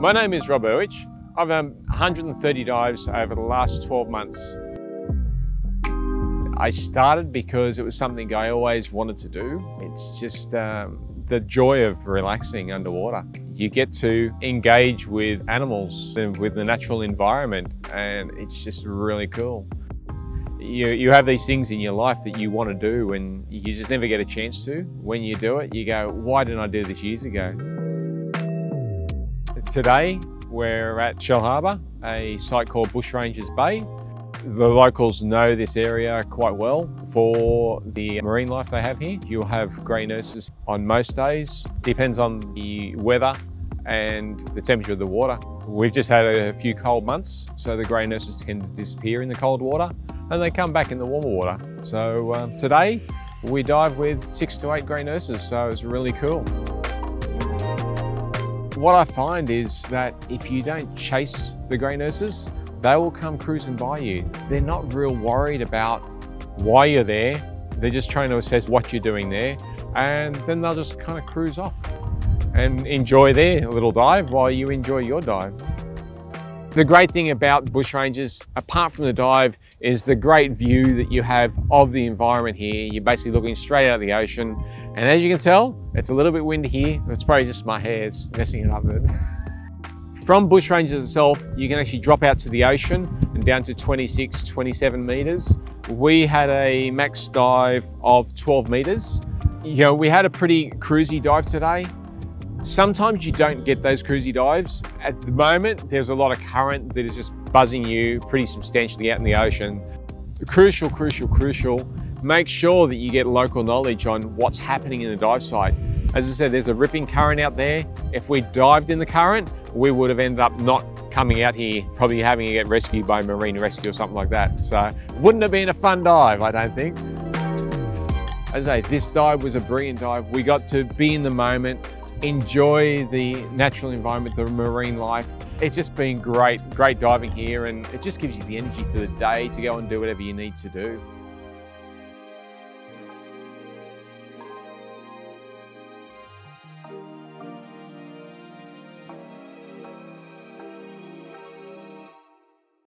My name is Rob Erwich. I've done 130 dives over the last 12 months. I started because it was something I always wanted to do. It's just um, the joy of relaxing underwater. You get to engage with animals and with the natural environment and it's just really cool. You, you have these things in your life that you want to do and you just never get a chance to. When you do it, you go, why didn't I do this years ago? Today, we're at Shellharbour, a site called Bushrangers Bay. The locals know this area quite well for the marine life they have here. You'll have grey nurses on most days. Depends on the weather and the temperature of the water. We've just had a few cold months, so the grey nurses tend to disappear in the cold water and they come back in the warmer water. So um, today we dive with six to eight grey nurses, so it's really cool. What I find is that if you don't chase the grey nurses, they will come cruising by you. They're not real worried about why you're there. They're just trying to assess what you're doing there. And then they'll just kind of cruise off and enjoy their little dive while you enjoy your dive. The great thing about bushrangers, apart from the dive, is the great view that you have of the environment here. You're basically looking straight out of the ocean and as you can tell, it's a little bit windy here. It's probably just my hair's messing it up a bit. From Bushrangers itself, you can actually drop out to the ocean and down to 26, 27 meters. We had a max dive of 12 meters. You know, we had a pretty cruisy dive today. Sometimes you don't get those cruisy dives. At the moment, there's a lot of current that is just buzzing you pretty substantially out in the ocean. Crucial, crucial, crucial make sure that you get local knowledge on what's happening in the dive site. As I said, there's a ripping current out there. If we dived in the current, we would have ended up not coming out here, probably having to get rescued by marine rescue or something like that. So wouldn't have been a fun dive, I don't think. As I say, this dive was a brilliant dive. We got to be in the moment, enjoy the natural environment, the marine life. It's just been great, great diving here and it just gives you the energy for the day to go and do whatever you need to do.